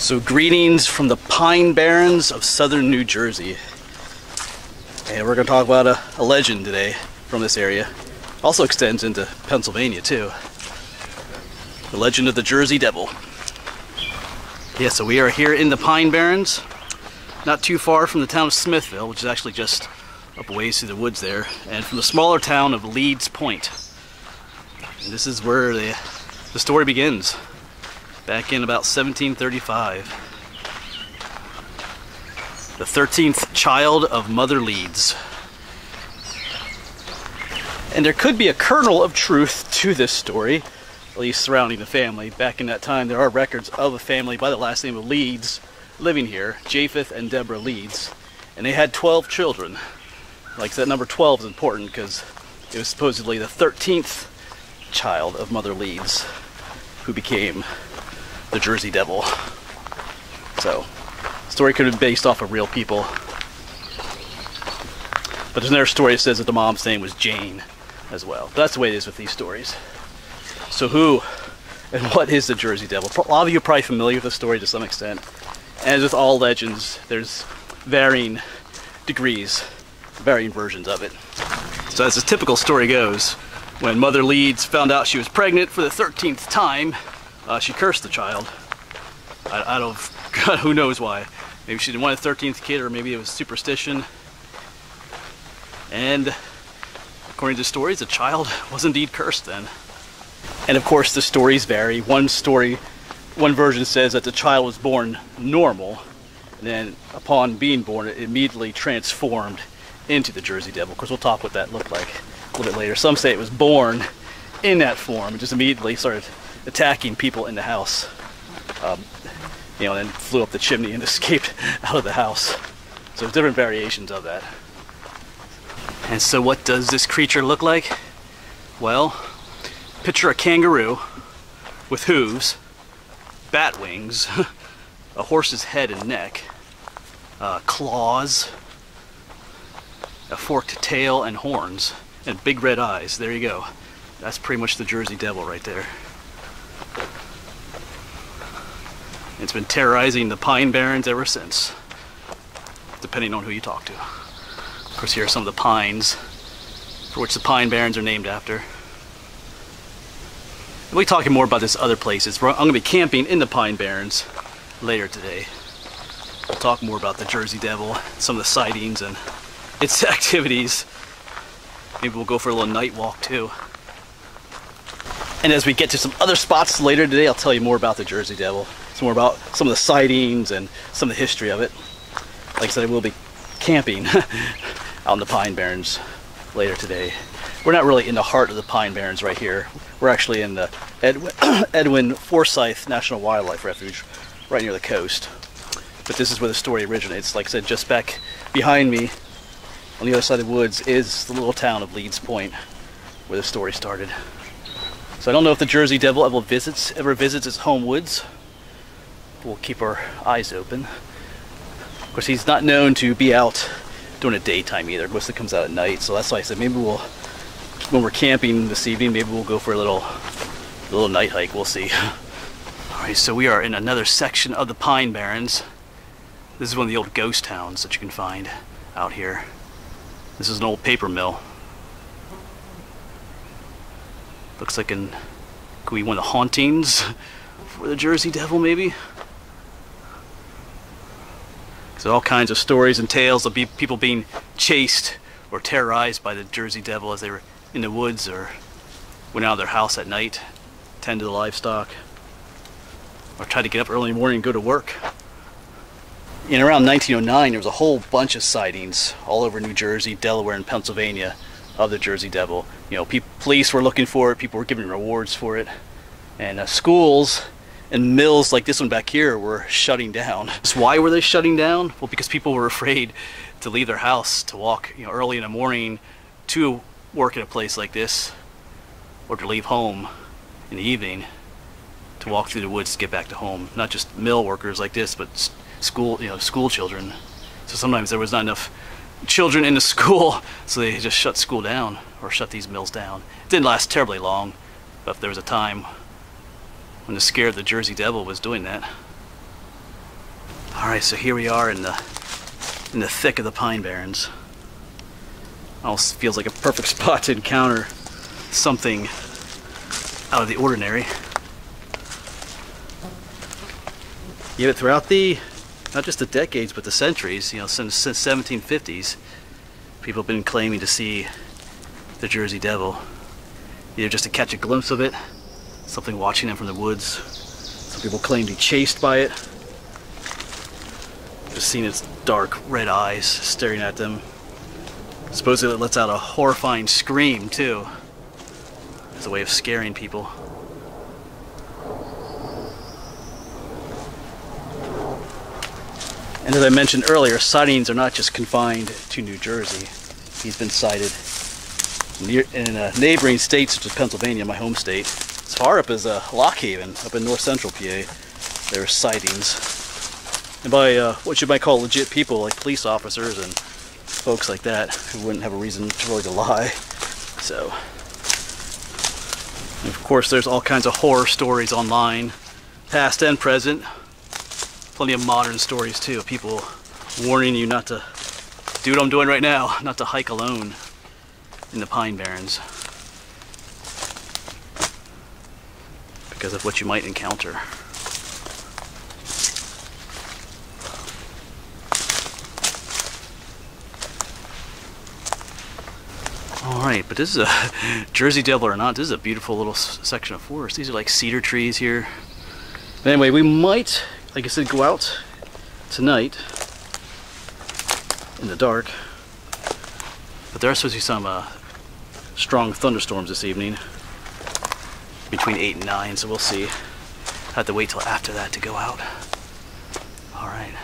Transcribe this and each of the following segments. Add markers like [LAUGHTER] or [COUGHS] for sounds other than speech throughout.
So greetings from the Pine Barrens of southern New Jersey. And we're going to talk about a, a, legend today from this area. Also extends into Pennsylvania too. The legend of the Jersey Devil. Yeah, so we are here in the Pine Barrens, not too far from the town of Smithville, which is actually just up a ways through the woods there, and from the smaller town of Leeds Point. And this is where the, the story begins back in about 1735. The 13th child of Mother Leeds. And there could be a kernel of truth to this story, at least surrounding the family. Back in that time, there are records of a family by the last name of Leeds living here, Japheth and Deborah Leeds. And they had 12 children. Like that number 12 is important because it was supposedly the 13th child of Mother Leeds who became the Jersey Devil. So, story could have been based off of real people. But there's another story that says that the mom's name was Jane as well. That's the way it is with these stories. So who and what is the Jersey Devil? A lot of you are probably familiar with the story to some extent. As with all legends, there's varying degrees, varying versions of it. So as the typical story goes, when Mother Leeds found out she was pregnant for the 13th time, uh, she cursed the child. I, I don't, [LAUGHS] God, who knows why. Maybe she didn't want a 13th kid, or maybe it was superstition. And according to stories, the child [LAUGHS] was indeed cursed then. And of course, the stories vary. One story, one version says that the child was born normal, and then upon being born, it immediately transformed into the Jersey Devil. Of course, we'll talk what that looked like a little bit later. Some say it was born in that form and just immediately started attacking people in the house. Um, you know, and then flew up the chimney and [LAUGHS] escaped out of the house. So different variations of that. And so what does this creature look like? Well, picture a kangaroo with hooves, bat wings, [LAUGHS] a horse's head and neck, uh, claws, a forked tail and horns, and big red eyes. There you go. That's pretty much the Jersey Devil right there. It's been terrorizing the Pine Barrens ever since, depending on who you talk to. Of course, here are some of the pines for which the Pine Barrens are named after. We'll be talking more about this other places. I'm going to be camping in the Pine Barrens later today. We'll talk more about the Jersey Devil, some of the sightings and its [LAUGHS] activities. Maybe we'll go for a little night walk too. And as we get to some other spots later today, I'll tell you more about the Jersey Devil some more about some of the sightings and some of the history of it. Like I said, I will be camping [LAUGHS] out in the Pine Barrens later today. We're not really in the heart of the Pine Barrens right here. We're actually in the Edwin, [COUGHS] Edwin Forsythe National Wildlife Refuge, right near the coast. But this is where the story originates. Like I said, just back behind me, on the other side of the woods, is the little town of Leeds Point, where the story started. So I don't know if the Jersey Devil ever visits, ever visits its home woods, we'll keep our eyes open. Of course, he's not known to be out during the daytime either. Mostly comes out at night, so that's why I said maybe we'll, when we're camping this evening, maybe we'll go for a little, a little night hike. We'll see. [LAUGHS] All right, so we are in another section of the Pine Barrens. This is one of the old ghost towns that you can find out here. This is an old paper mill. Looks like an could be one of the hauntings for the Jersey Devil, maybe. So all kinds of stories and tales of people being chased or terrorized by the Jersey Devil as they were in the woods or went out of their house at night, tend to the livestock, or tried to get up early in the morning and go to work. In around 1909, there was a whole bunch of sightings all over New Jersey, Delaware, and Pennsylvania of the Jersey Devil. You know, police were looking for it, people were giving rewards for it, and uh, schools and mills like this one back here were shutting down. [LAUGHS] So why were they shutting down? Well, because people were [LAUGHS] afraid to leave their house to walk you know, early in the morning to work at a place like this or to leave home in the evening to walk through the woods to get back to home. Not just mill workers like this, but school, you know, school children. So sometimes there was not enough children into school, [LAUGHS] so they just shut school down or shut these mills down. It didn't last terribly long, but there was a time when the scare of the Jersey Devil was doing that. All right, so here we are in the in the thick of the Pine Barrens. Almost feels like a perfect [LAUGHS] spot to encounter something out of the ordinary. Yeah, but throughout the, not just the decades, but the centuries, you know, since, since 1750s, people have been claiming to see the Jersey Devil. Either just to catch a glimpse of it, something watching them from the woods. Some people claim to be chased by it. Just seeing its dark red eyes staring at them. Supposedly it lets out a horrifying scream too. As a way of scaring people. And as I mentioned earlier, sightings are not just confined to New Jersey. He's been sighted near, in uh, neighboring states such as Pennsylvania, my home state, as far up as uh, Lock Haven, up in north central PA. There are sightings. And by uh, what you might call legit people, like police officers and folks like that, who wouldn't have a reason to really to lie. So, and of course, there's all kinds of horror stories online, past and present. Plenty of modern stories too, of people warning you not to do what I'm doing right now, not to hike alone in the Pine Barrens because of what you might encounter. All right, but this is a [LAUGHS] Jersey Devil or not, this is a beautiful little section of forest. These are like cedar trees here. But anyway, we might, like I said, go out tonight in the dark. But there are supposed to be some uh, strong thunderstorms this evening between 8 and 9, so we'll see. I have to wait till after that to go out. Alright.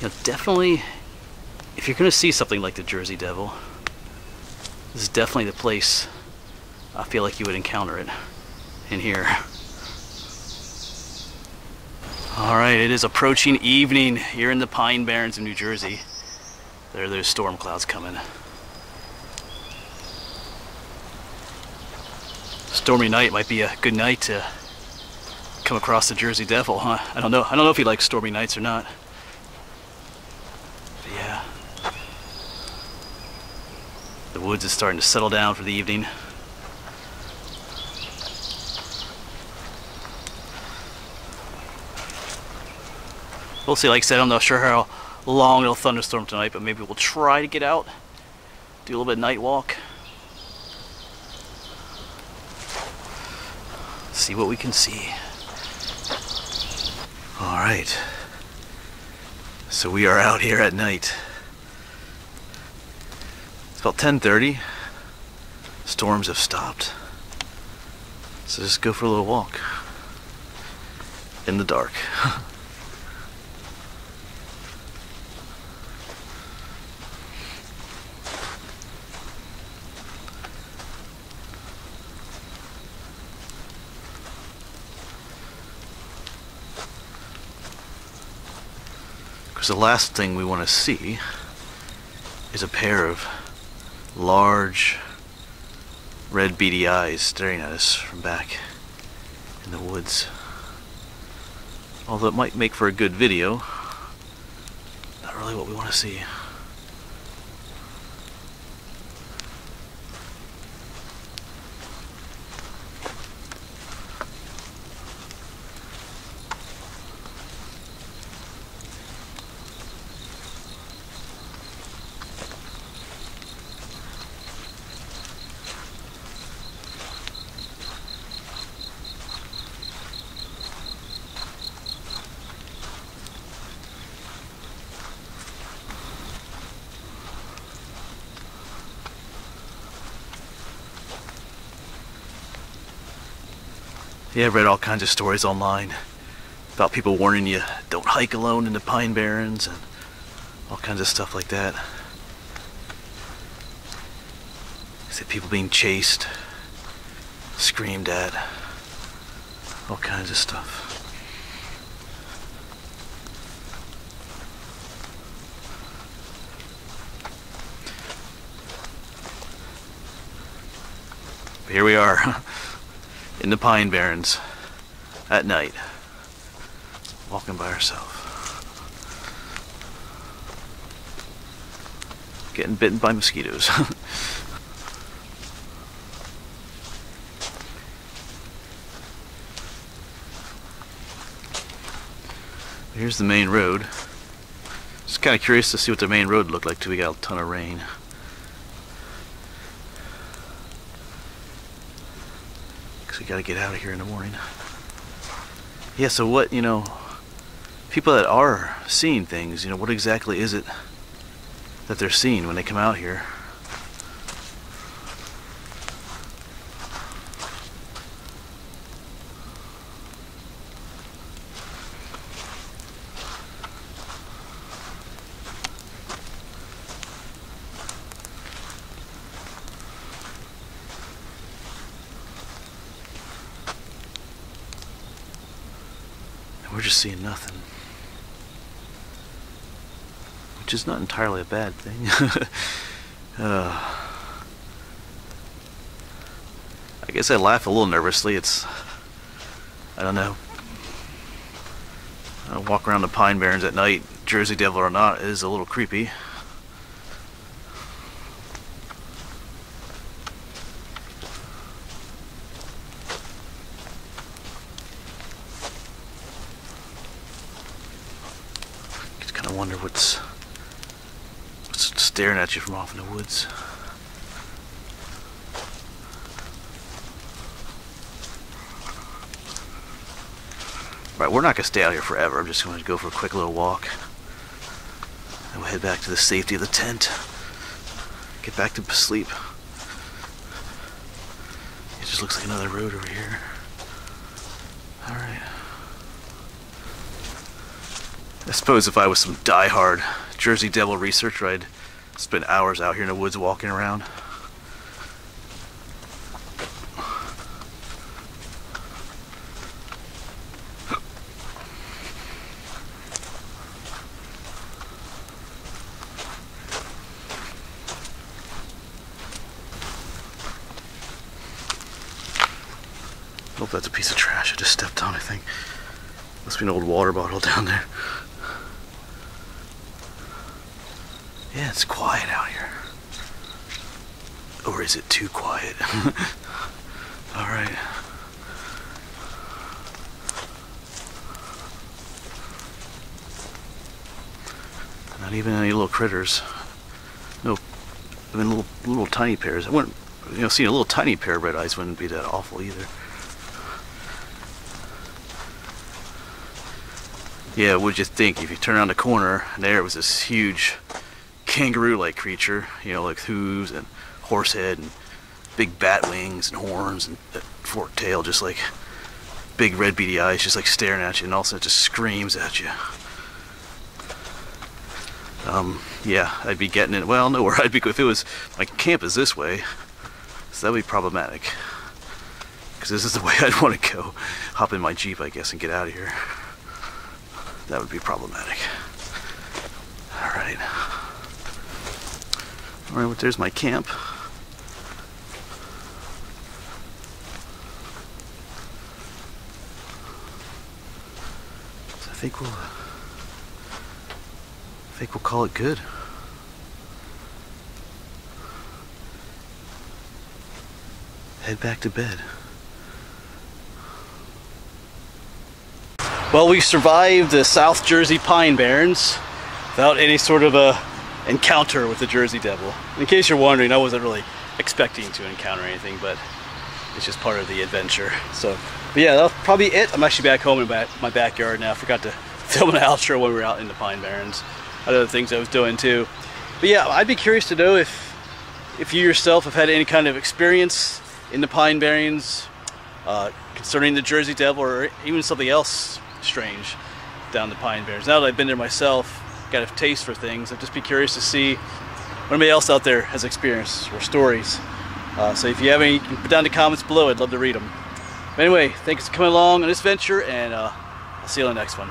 You know, definitely, if you're going to see something like the Jersey Devil, this is definitely the place I feel like you would encounter it in here. [LAUGHS] Alright, it is approaching evening here in the Pine Barrens of New Jersey. There are those storm clouds coming. stormy night might be a good night to come across the Jersey Devil, huh? I don't know. I don't know if he likes stormy nights or not. But yeah. The woods is starting to settle down for the evening. We'll see. Like I said, I'm not sure how long it'll thunderstorm tonight, but maybe we'll try to get out, do a little bit night walk. see what we can see. All right. So we are out here at night. It's about 10:30. Storms have stopped. So just go for a little walk in the dark. [LAUGHS] the last thing we want to see is a pair of large red beady eyes staring at us from back in the woods. Although it might make for a good video, not really what we want to see. Yeah, I've read all kinds of stories online about people warning you don't hike alone in the Pine Barrens and all kinds of stuff like that. Said people being chased, screamed at, all kinds of stuff. Here we are in the Pine Barrens at night, walking by herself. Getting bitten by mosquitoes. [LAUGHS] Here's the main road. Just kind of curious to see what the main road looked like till we got a ton of rain. We got to get out of here in the morning. Yeah, so what, you know, people that are seeing things, you know, what exactly is it that they're seeing when they come out here? We're just seeing nothing. Which is not entirely a bad thing. [LAUGHS] uh, I guess I laugh a little nervously. It's, I don't know. I walk around the Pine Barrens at night, Jersey Devil or not, is a little creepy. Staring at you from off in the woods. Right, we're not going to stay out here forever. I'm just going to go for a quick little walk. And we'll head back to the safety of the tent. Get back to sleep. It just looks like another road over here. Alright. I suppose if I was some die-hard Jersey Devil researcher, I'd spend hours out here in the woods walking around. Hope that's a piece of trash I just stepped on, I think. Must be an old water bottle [LAUGHS] down there. Yeah, it's quiet out here. Or is it too quiet? [LAUGHS] Alright. Not even any little critters. No, I mean little little tiny pairs. I wouldn't, you know, seeing a little tiny pair of red eyes wouldn't be that awful either. Yeah, what'd you think if you turn around the corner and there was this huge kangaroo-like creature, you know, like hooves and horse head and big bat wings and horns and forked tail, just like big red beady eyes, just like staring at you, and also it just screams at you. Um, yeah, I'd be getting it. Well, no, where [LAUGHS] I'd be if it was my camp is this way, so that would be problematic. Because this is the [LAUGHS] way I'd want to go. Hop in my jeep, I guess, and get out of here. That would be problematic. All right. All right, well, there's my camp. So I think we'll, I think we'll call it good. Head back to bed. Well, we survived the South Jersey Pine Barrens without any sort of a encounter with the Jersey Devil. In case you're wondering, I wasn't really expecting to encounter anything, but it's just part of the adventure. So, but yeah, that's probably it. I'm actually back home in my backyard now. I forgot to [LAUGHS] film an outro when we were out in the Pine Barrens. Other things I was doing too. But yeah, I'd be curious to know if if you yourself have had any kind of experience in the Pine Barrens uh, concerning the Jersey Devil or even something else strange down the Pine Barrens. Now that I've been there myself, got a taste for things. I'd just be curious to see what anybody else out there has experienced or stories. Uh, so if you have any, you put down the comments below. I'd love to read them. But anyway, thanks for coming along on this venture, and uh, I'll see you on the next one.